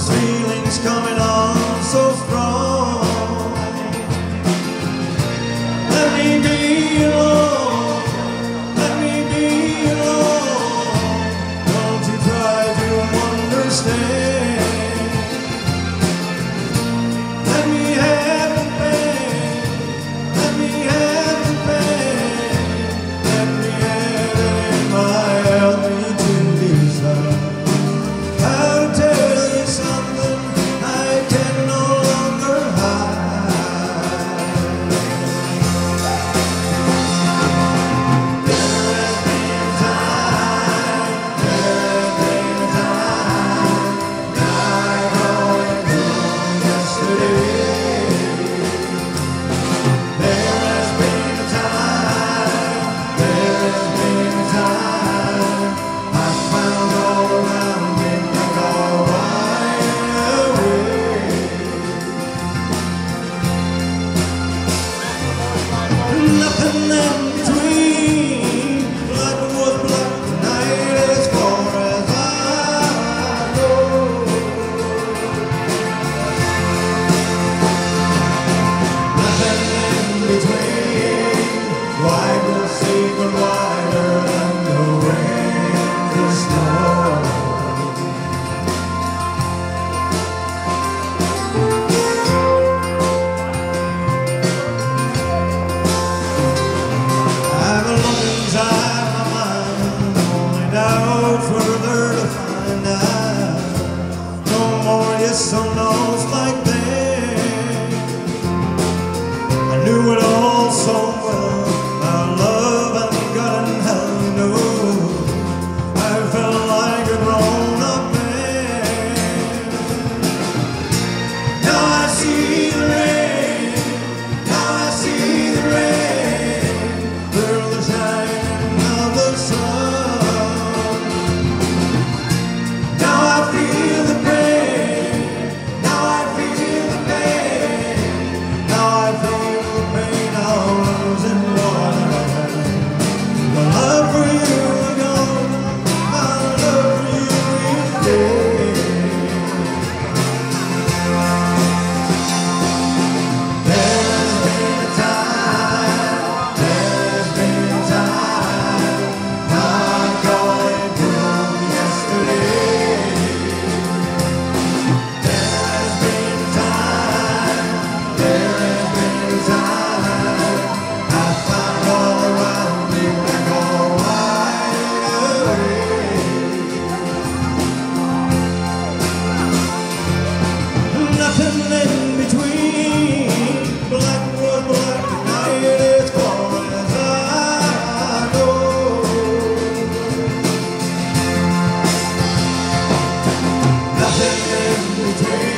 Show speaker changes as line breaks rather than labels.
those feelings coming on so strong. Nothing today.